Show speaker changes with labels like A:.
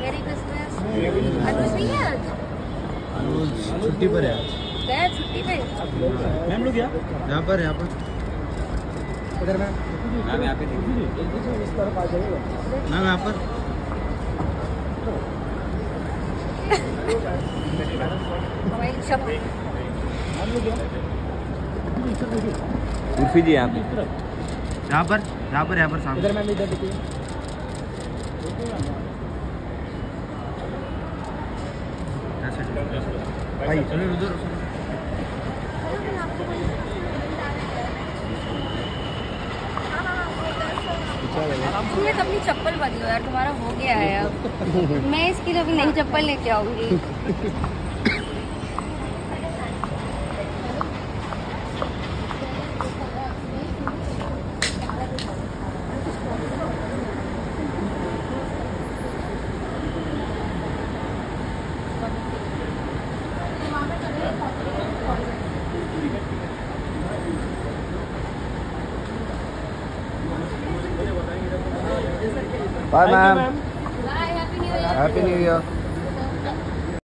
A: मेरी क्रिसमस अनुज नहीं है आज
B: अनुज छुट्टी पर है आज।
A: गया छुट्टी पे?
B: मैम लोग यहाँ पर यहाँ पर।
C: इधर मैम
B: मैम यहाँ पे मैम यहाँ पर।
D: उर्फी जी यहाँ पे।
B: यहाँ पर यहाँ पर यहाँ पर सामने।
C: इधर मैम इधर देखिए
B: भाई चलो उधर
A: तुमने तो अपनी चप्पल बदलो यार तुम्हारा हो गया है अब। मैं इसकी तो अभी नई चप्पल लेके आऊँगी।
D: Bye, ma'am.
A: Bye. Happy New Year.
D: Happy New Year.